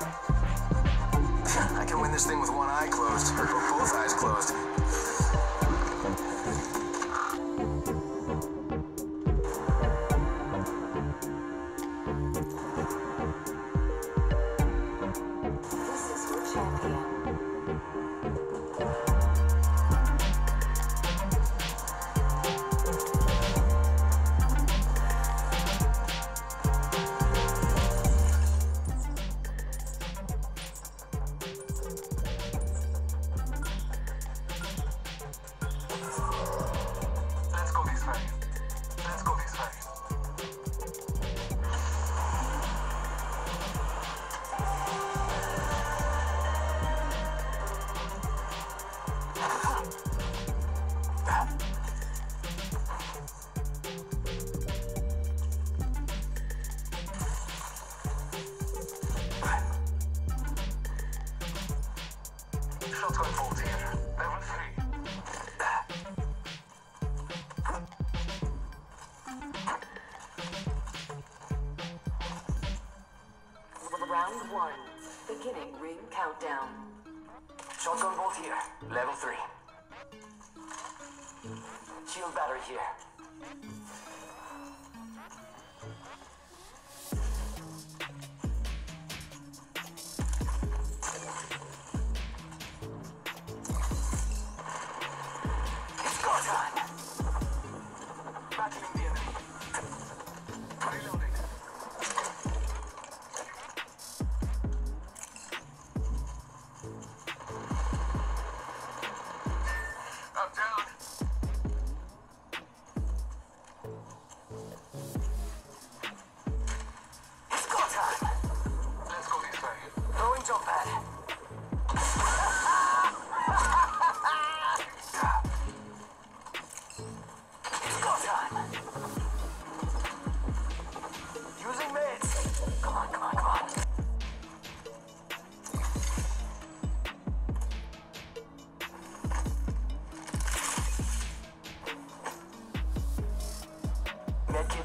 I can win this thing with one eye closed, or both eyes closed. Shotgun bolt here. Level 3. Round one. Beginning ring countdown. Shotgun bolt here. Level 3. Shield battery here.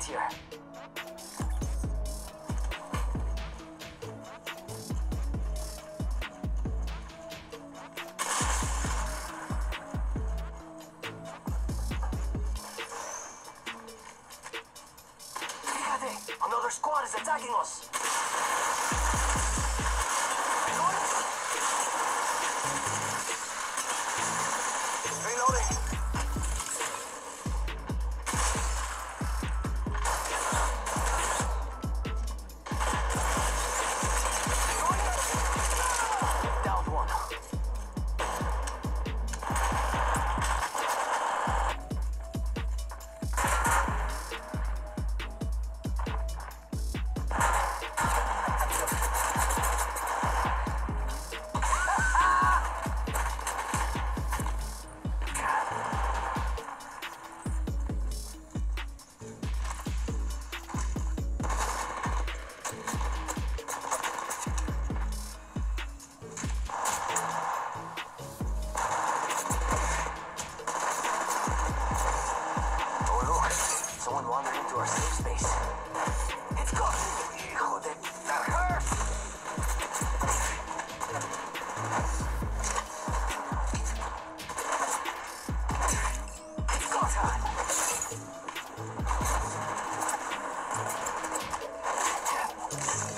Here. Another squad is attacking us. Bye.